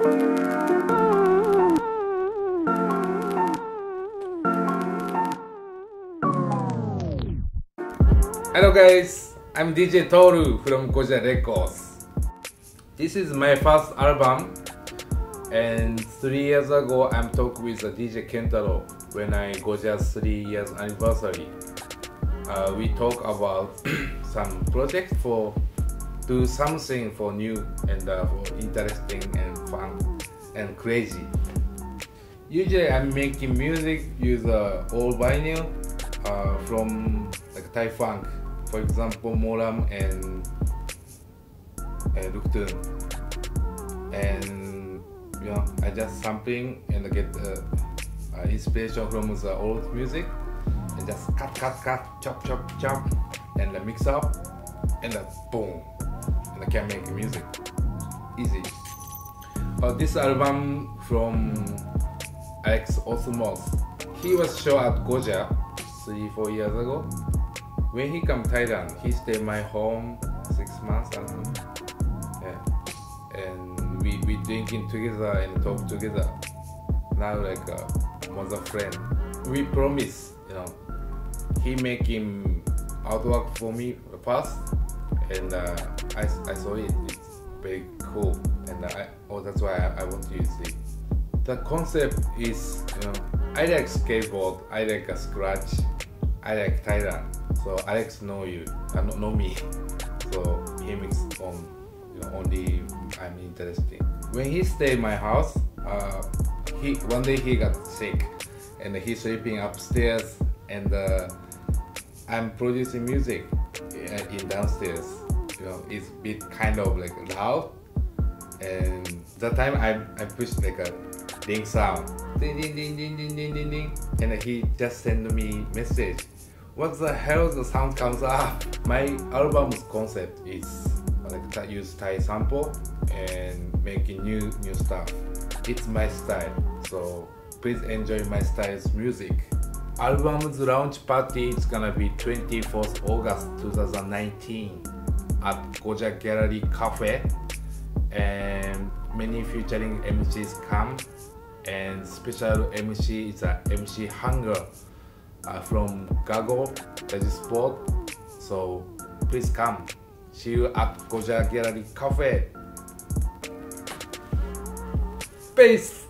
Hello guys, I'm DJ Toru from Goja Records. This is my first album and three years ago I'm talking with DJ Kentaro when I Goja's three years anniversary. Uh, we talk about some project for do something for new and uh, for interesting and fun and crazy. Usually I'm making music use uh, old vinyl uh, from like Thai funk, for example Moram and uh, Lukton. And you know I just sampling and get uh, uh, inspiration from the old music and just cut cut cut chop chop chop and mix up and uh, boom and I can make music easy. Uh, this album from Alex Osmos. He was show at Goja three, four years ago. When he come Thailand, he stay my home six months and yeah. And we we drinking together and talk together. Now like a mother friend. We promise, you know, he making artwork for me first, and uh, I, I saw it. It's very cool, and I oh that's why I, I want to use it. the concept is you know I like skateboard, I like a scratch, I like Thailand. So Alex know you, I know, know me. So he makes on you know only I'm interested. When he stay in my house, uh, he one day he got sick, and he's sleeping upstairs, and uh, I'm producing music in downstairs. You know, it's bit kind of like loud, and that time I I pushed like a ding sound. Ding ding ding ding ding ding ding ding. And he just sent me message. What the hell the sound comes up? My album's concept is like use Thai sample and making new new stuff. It's my style. So please enjoy my style's music. Album's launch party is gonna be 24th August 2019 at Goja Gallery Cafe and many featuring MCs come and special MC is a MC Hunger uh, from Gago that is Sport. So please come. See you at Goja Gallery Cafe. Peace.